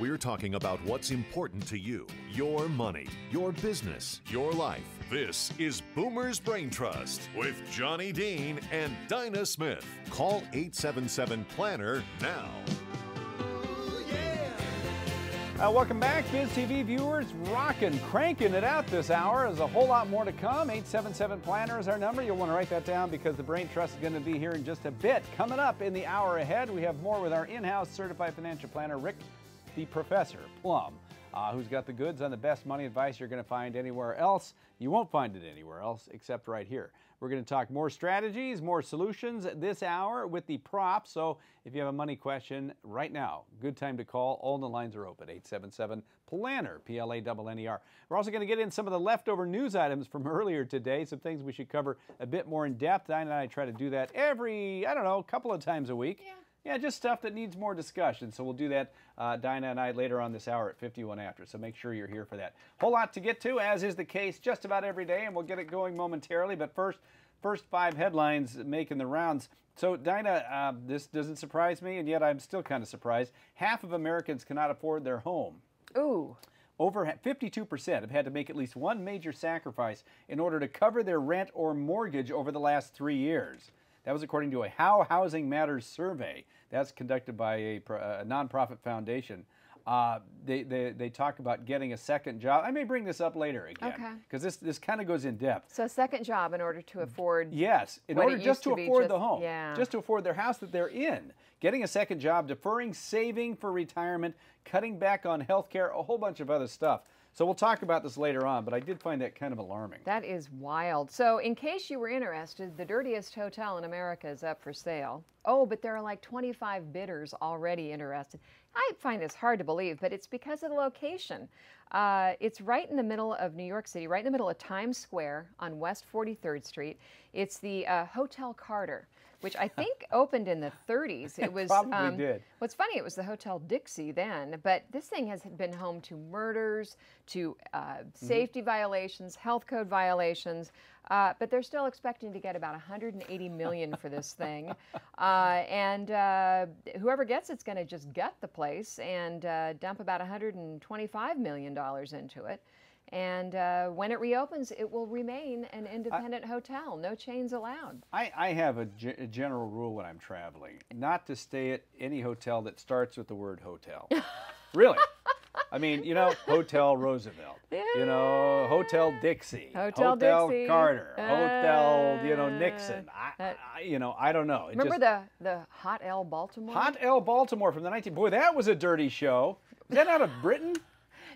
We're talking about what's important to you your money, your business, your life. This is Boomer's Brain Trust with Johnny Dean and Dinah Smith. Call 877 Planner now. Uh, welcome back, Biz TV viewers. Rocking, cranking it out this hour. There's a whole lot more to come. 877 Planner is our number. You'll want to write that down because the Brain Trust is going to be here in just a bit. Coming up in the hour ahead, we have more with our in house certified financial planner, Rick the Professor Plum, uh, who's got the goods on the best money advice you're going to find anywhere else. You won't find it anywhere else except right here. We're going to talk more strategies, more solutions this hour with the props. So if you have a money question right now, good time to call. All the lines are open. 877 Planner, P L A N N E R. We're also going to get in some of the leftover news items from earlier today, some things we should cover a bit more in depth. Dinah and I try to do that every, I don't know, a couple of times a week. Yeah. Yeah, just stuff that needs more discussion. So we'll do that, uh, Dinah and I, later on this hour at 51 after. So make sure you're here for that. Whole lot to get to, as is the case just about every day, and we'll get it going momentarily. But first, first five headlines making the rounds. So, Dinah, uh, this doesn't surprise me, and yet I'm still kind of surprised. Half of Americans cannot afford their home. Ooh. Over 52% have had to make at least one major sacrifice in order to cover their rent or mortgage over the last three years. That was according to a How Housing Matters survey. That's conducted by a, a nonprofit foundation. Uh, they, they, they talk about getting a second job. I may bring this up later again Okay. because this, this kind of goes in depth. So a second job in order to afford. Yes, in order just to to afford just- the home, yeah. just to afford their house that they're in, getting a second job, deferring saving for retirement, cutting back on health care, a whole bunch of other stuff. So we'll talk about this later on, but I did find that kind of alarming. That is wild. So, in case you were interested, the dirtiest hotel in America is up for sale. Oh, but there are like 25 bidders already interested. I find this hard to believe, but it's because of the location. Uh, it's right in the middle of New York City, right in the middle of Times Square on West 43rd Street. It's the uh, Hotel Carter, which I think opened in the 30s. It was um, Probably did. What's funny, it was the Hotel Dixie then, but this thing has been home to murders, to uh, Mm-hmm. safety violations, health code violations, uh, but they're still expecting to get about 180 million for this thing. Uh, and uh, whoever gets it's going to just gut the place and uh, dump about 125 million dollars into it. And uh, when it reopens, it will remain an independent hotel. No chains allowed. I, I have a, ge- a general rule when I'm traveling not to stay at any hotel that starts with the word hotel. really. I mean, you know, Hotel Roosevelt, you know, Hotel Dixie, Hotel Dixie. Carter, Hotel, you know, Nixon. I, uh, I, you know, I don't know. It Remember just- the, the Hot L Baltimore? Hot L Baltimore from the 19. Boy, that was a dirty show. Is that out of Britain?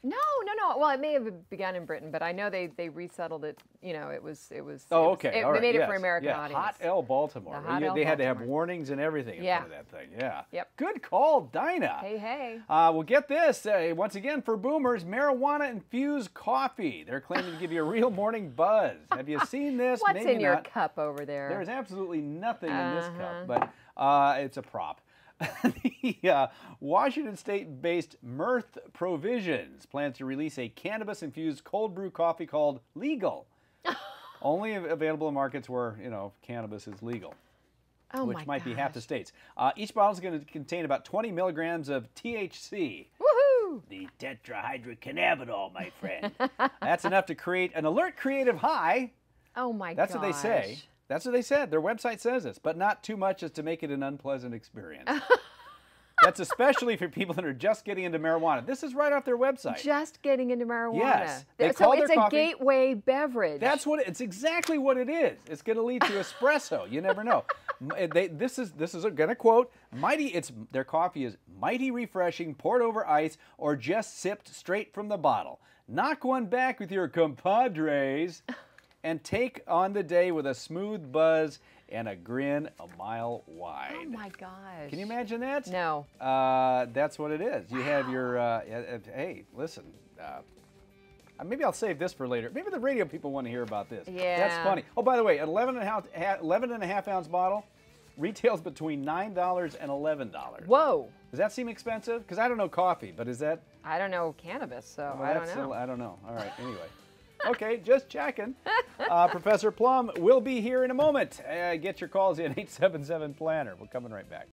No, no, no. Well, it may have begun in Britain, but I know they, they resettled it. You know, it was it was. Oh, it was- okay. it- all they made it for American yeah. audience. Hot L Baltimore. The Hot You- L they had to have warnings and everything in Yeah. front of that thing. Yeah. Yep. Good call, Dinah. Hey, hey. Uh, well, get this. Uh, once again, for boomers, marijuana infused coffee. They're claiming to give you a real morning buzz. Have you seen this? What's Maybe in your not. cup over there? There's absolutely nothing in this Uh-huh. cup, but uh, it's a prop. the uh, Washington State based Mirth Provisions plans to release a cannabis infused cold brew coffee called Legal. Only available in markets where, you know, cannabis is legal oh which might be half the states. Uh, each bottle is going to contain about 20 milligrams of THC. Woohoo! The tetrahydrocannabinol, my friend. That's enough to create an alert creative high. Oh my god. That's gosh. what they say. That's what they said. Their website says this, but not too much as to make it an unpleasant experience. That's especially for people that are just getting into marijuana. This is right off their website. Just getting into marijuana. Yes. They so call their it's a coffee- gateway beverage. That's what it- it's exactly what it is. It's going to lead to espresso. You never know. Eh, they, this is this is going to quote mighty. It's their coffee is mighty refreshing, poured over ice or just sipped straight from the bottle. Knock one back with your compadres, and take on the day with a smooth buzz and a grin a mile wide. Oh my gosh. Can you imagine that? No. Uh, that's what it is. You have your, uh, uh, uh, hey, listen, uh, maybe I'll save this for later. Maybe the radio people want to hear about this. Yeah. That's funny. Oh, by the way, an 11 and a half, 11 and a half ounce bottle retails between $9 and $11. Whoa. Does that seem expensive? Because I don't know coffee, but is that? I don't know cannabis, so well, I don't know. I don't know. All right, anyway. Okay, just checking. Uh, Professor Plum will be here in a moment. Uh, get your calls in 877 Planner. We're coming right back.